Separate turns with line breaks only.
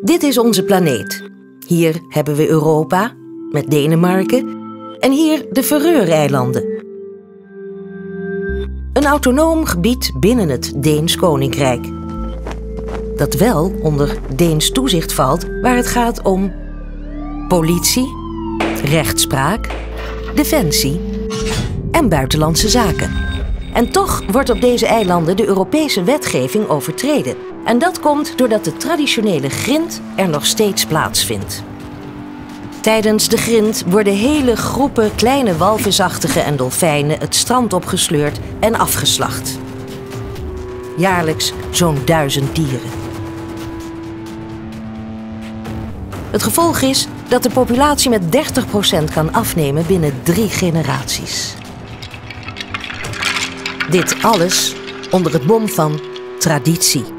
Dit is onze planeet. Hier hebben we Europa, met Denemarken, en hier de Faroe-eilanden. Een autonoom gebied binnen het Deens Koninkrijk. Dat wel onder Deens toezicht valt waar het gaat om politie, rechtspraak, defensie en buitenlandse zaken. En toch wordt op deze eilanden de Europese wetgeving overtreden. En dat komt doordat de traditionele grind er nog steeds plaatsvindt. Tijdens de grind worden hele groepen kleine walvisachtige en dolfijnen het strand opgesleurd en afgeslacht. Jaarlijks zo'n duizend dieren. Het gevolg is dat de populatie met 30% kan afnemen binnen drie generaties. Dit alles onder het mom van traditie.